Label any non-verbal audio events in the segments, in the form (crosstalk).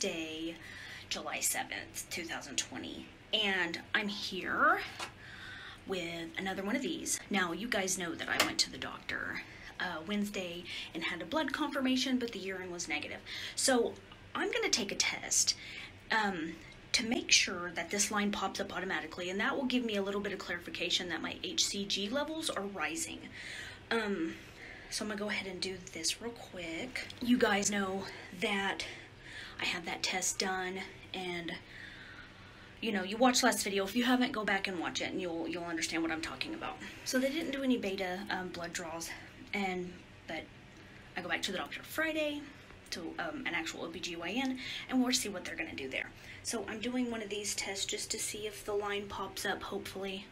Wednesday, July 7th, 2020. And I'm here with another one of these. Now, you guys know that I went to the doctor uh, Wednesday and had a blood confirmation, but the urine was negative. So I'm going to take a test um, to make sure that this line pops up automatically, and that will give me a little bit of clarification that my HCG levels are rising. Um, so I'm gonna go ahead and do this real quick. You guys know that I had that test done and you know, you watched last video. If you haven't, go back and watch it and you'll you'll understand what I'm talking about. So they didn't do any beta um, blood draws and but I go back to the doctor Friday to um, an actual OBGYN and we'll see what they're gonna do there. So I'm doing one of these tests just to see if the line pops up, hopefully.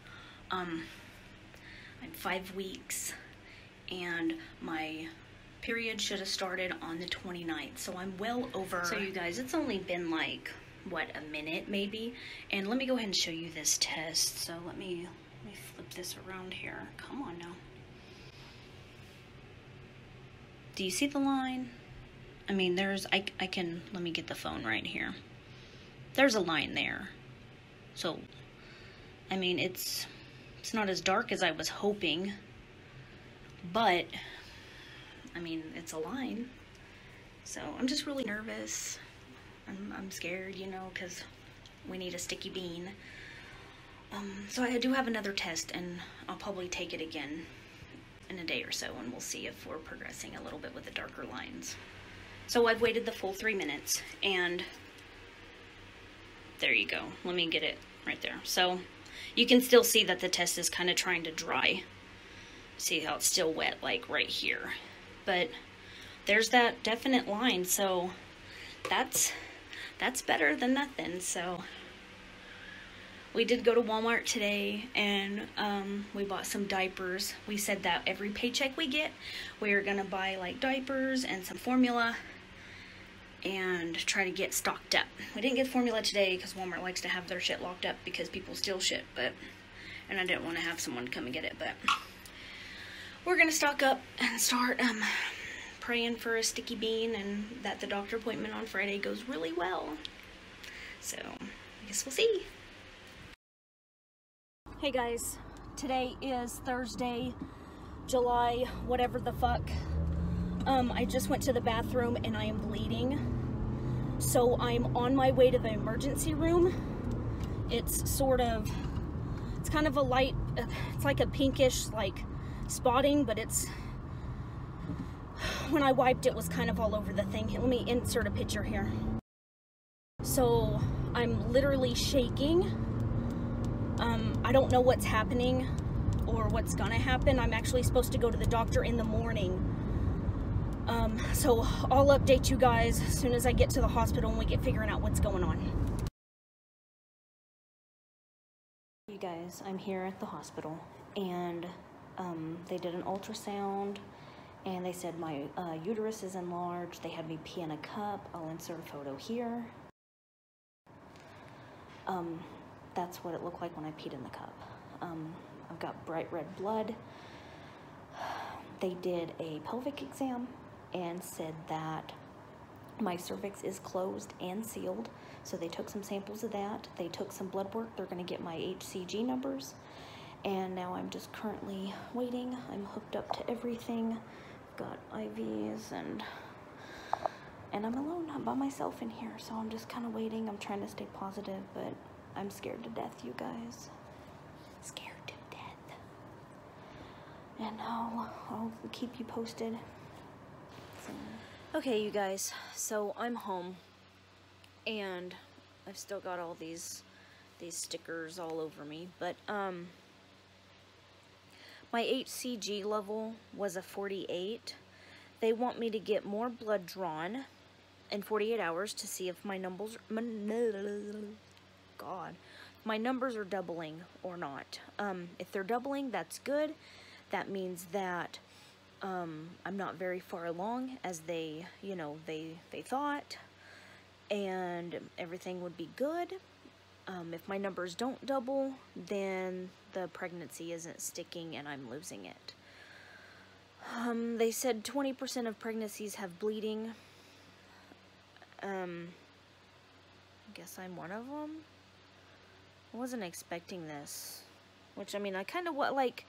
Um, I'm five weeks and my period should have started on the 29th. So I'm well over. So you guys, it's only been like, what, a minute maybe? And let me go ahead and show you this test. So let me, let me flip this around here. Come on now. Do you see the line? I mean, there's, I, I can, let me get the phone right here. There's a line there. So, I mean, it's, it's not as dark as I was hoping, but, I mean, it's a line. So, I'm just really nervous. I'm, I'm scared, you know, because we need a sticky bean. Um, so I do have another test, and I'll probably take it again in a day or so, and we'll see if we're progressing a little bit with the darker lines. So I've waited the full three minutes and there you go. Let me get it right there. So you can still see that the test is kind of trying to dry. See how it's still wet like right here. But there's that definite line. So that's that's better than nothing. So we did go to Walmart today and um, we bought some diapers. We said that every paycheck we get, we are gonna buy like diapers and some formula and try to get stocked up. We didn't get formula today because Walmart likes to have their shit locked up because people steal shit, but, and I didn't want to have someone come and get it, but we're to stock up and start um, praying for a sticky bean and that the doctor appointment on Friday goes really well. So, I guess we'll see. Hey guys, today is Thursday, July, whatever the fuck, um, I just went to the bathroom and I am bleeding. So I'm on my way to the emergency room. It's sort of, it's kind of a light, it's like a pinkish like spotting, but it's, when I wiped it was kind of all over the thing. Let me insert a picture here. So I'm literally shaking. Um, I don't know what's happening or what's gonna happen. I'm actually supposed to go to the doctor in the morning um, so I'll update you guys as soon as I get to the hospital and we get figuring out what's going on. You guys, I'm here at the hospital and um, they did an ultrasound and they said my uh, uterus is enlarged. They had me pee in a cup. I'll insert a photo here. Um, that's what it looked like when I peed in the cup. Um, I've got bright red blood. (sighs) They did a pelvic exam and said that my cervix is closed and sealed. So they took some samples of that. They took some blood work. They're going to get my HCG numbers. And now I'm just currently waiting. I'm hooked up to everything. Got IVs and and I'm alone. I'm by myself in here. So I'm just kind of waiting. I'm trying to stay positive, but I'm scared to death, you guys. Scared to death. And I'll, I'll keep you posted. Okay, you guys, so I'm home and I've still got all these these stickers all over me, but um my HCG level was a 48. They want me to get more blood drawn in 48 hours to see if my numbers my, God, my numbers are doubling or not. Um, if they're doubling, that's good. That means that um, I'm not very far along as they, you know, they, they thought, and everything would be good. Um, if my numbers don't double, then the pregnancy isn't sticking and I'm losing it. Um, they said 20% of pregnancies have bleeding. Um, guess I'm one of them. I wasn't expecting this. Which, I mean, I kind of, what, like,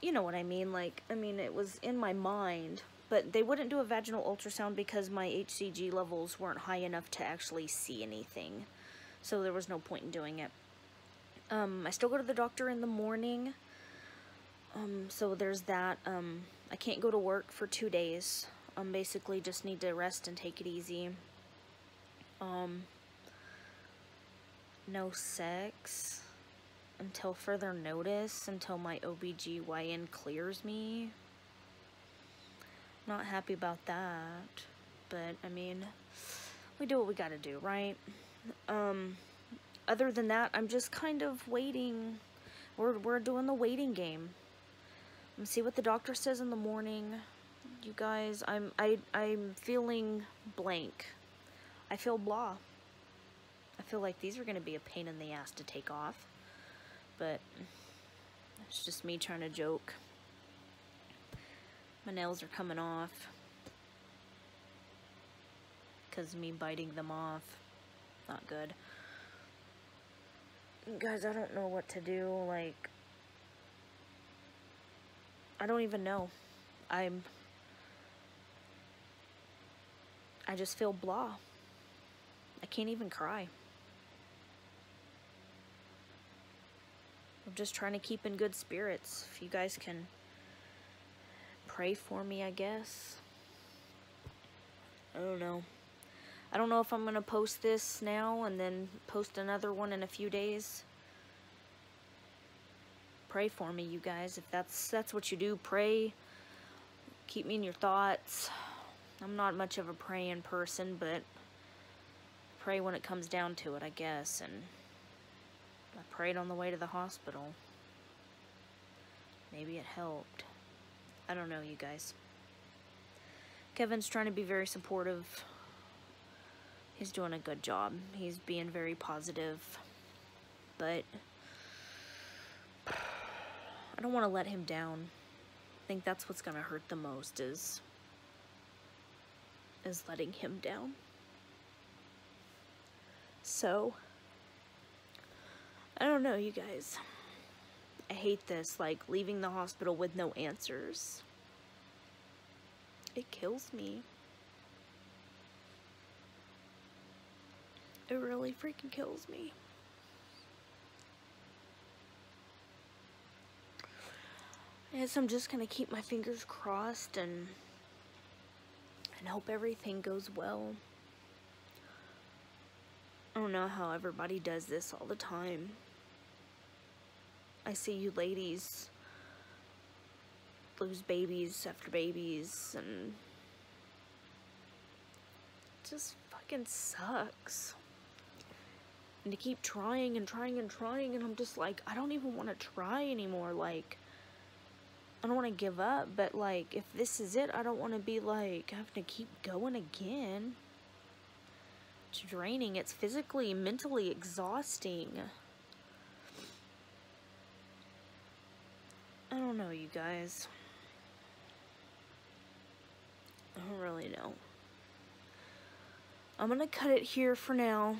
you know what I mean? Like, I mean, it was in my mind. But they wouldn't do a vaginal ultrasound because my HCG levels weren't high enough to actually see anything. So there was no point in doing it. Um, I still go to the doctor in the morning. Um, so there's that. Um, I can't go to work for two days. Um, basically just need to rest and take it easy. Um, no sex until further notice, until my OBGYN clears me. Not happy about that, but I mean, we do what we gotta do, right? Um, other than that, I'm just kind of waiting. We're, we're doing the waiting game. Let's see what the doctor says in the morning. You guys, I'm, I, I'm feeling blank. I feel blah. I feel like these are going to be a pain in the ass to take off. But it's just me trying to joke. My nails are coming off. Because me biting them off. Not good. Guys, I don't know what to do. Like, I don't even know. I'm... I just feel blah. I can't even cry. I'm just trying to keep in good spirits. If you guys can pray for me, I guess. I don't know. I don't know if I'm going to post this now and then post another one in a few days. Pray for me, you guys. If that's that's what you do, pray. Keep me in your thoughts. I'm not much of a praying person, but pray when it comes down to it, I guess. And I prayed on the way to the hospital. Maybe it helped. I don't know, you guys. Kevin's trying to be very supportive. He's doing a good job. He's being very positive. But I don't want to let him down. I think that's what's going to hurt the most is is letting him down. So, I don't know, you guys. I hate this, like, leaving the hospital with no answers. It kills me. It really freaking kills me. I guess I'm just gonna keep my fingers crossed and and hope everything goes well. I don't know how everybody does this all the time. I see you ladies lose babies after babies and it just fucking sucks. And to keep trying and trying and trying and I'm just like, I don't even want to try anymore. Like, I don't want to give up, but like, if this is it, I don't want to be like having to keep going again. It's draining. It's physically, mentally exhausting. I don't know, you guys. I don't really know. I'm gonna cut it here for now.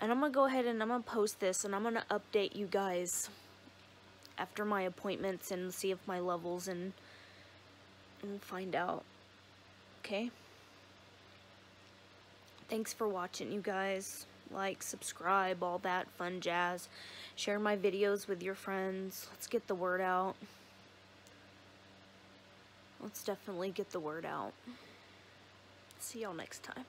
And I'm gonna go ahead and I'm gonna post this and I'm gonna update you guys after my appointments and see if my levels and, and find out. Okay? Thanks for watching, you guys. Like, subscribe, all that fun jazz. Share my videos with your friends. Let's get the word out. Let's definitely get the word out. See y'all next time.